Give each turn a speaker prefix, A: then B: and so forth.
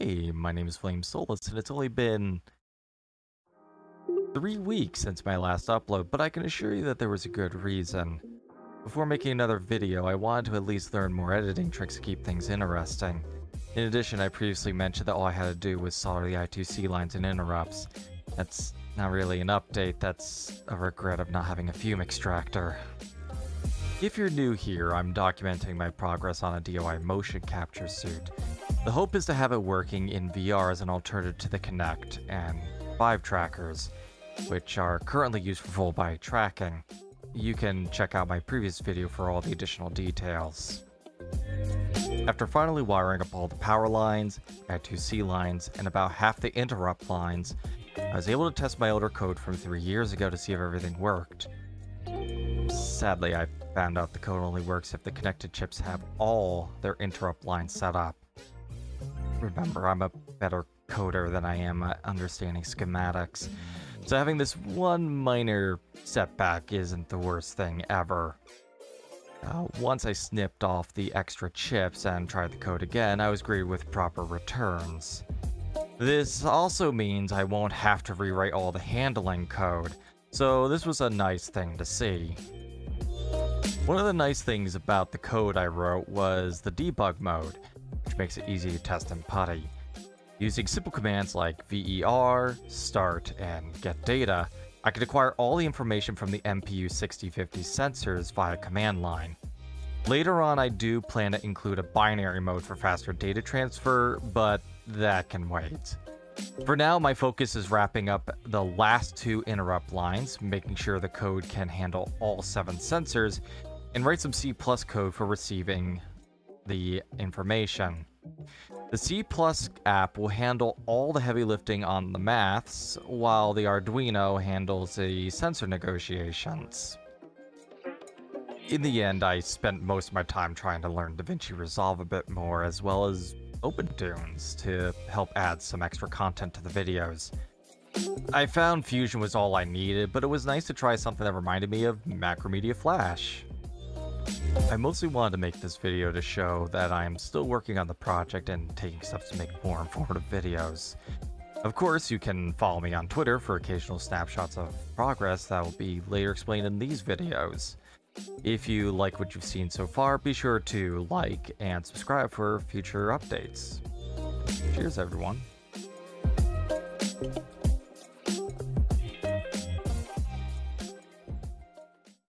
A: Hey, my name is Flame Soulis, and it's only been three weeks since my last upload, but I can assure you that there was a good reason. Before making another video, I wanted to at least learn more editing tricks to keep things interesting. In addition, I previously mentioned that all I had to do was solder the I2C lines and interrupts. That's not really an update, that's a regret of not having a fume extractor. If you're new here, I'm documenting my progress on a DIY motion capture suit. The hope is to have it working in VR as an alternative to the Kinect and Vive trackers, which are currently useful by tracking. You can check out my previous video for all the additional details. After finally wiring up all the power lines, I2C lines, and about half the interrupt lines, I was able to test my older code from three years ago to see if everything worked. Sadly, I found out the code only works if the connected chips have all their interrupt lines set up. Remember, I'm a better coder than I am at understanding schematics, so having this one minor setback isn't the worst thing ever. Uh, once I snipped off the extra chips and tried the code again, I was greeted with proper returns. This also means I won't have to rewrite all the handling code, so this was a nice thing to see. One of the nice things about the code I wrote was the debug mode, which makes it easy to test and PuTTY. Using simple commands like ver, start, and get data, I could acquire all the information from the MPU 6050 sensors via command line. Later on, I do plan to include a binary mode for faster data transfer, but that can wait. For now, my focus is wrapping up the last two interrupt lines, making sure the code can handle all seven sensors, and write some C code for receiving the information. The C app will handle all the heavy lifting on the maths, while the Arduino handles the sensor negotiations. In the end, I spent most of my time trying to learn DaVinci Resolve a bit more, as well as OpenToonz to help add some extra content to the videos. I found Fusion was all I needed, but it was nice to try something that reminded me of Macromedia Flash. I mostly wanted to make this video to show that I am still working on the project and taking steps to make more informative videos. Of course, you can follow me on Twitter for occasional snapshots of progress that will be later explained in these videos. If you like what you've seen so far, be sure to like and subscribe for future updates. Cheers, everyone.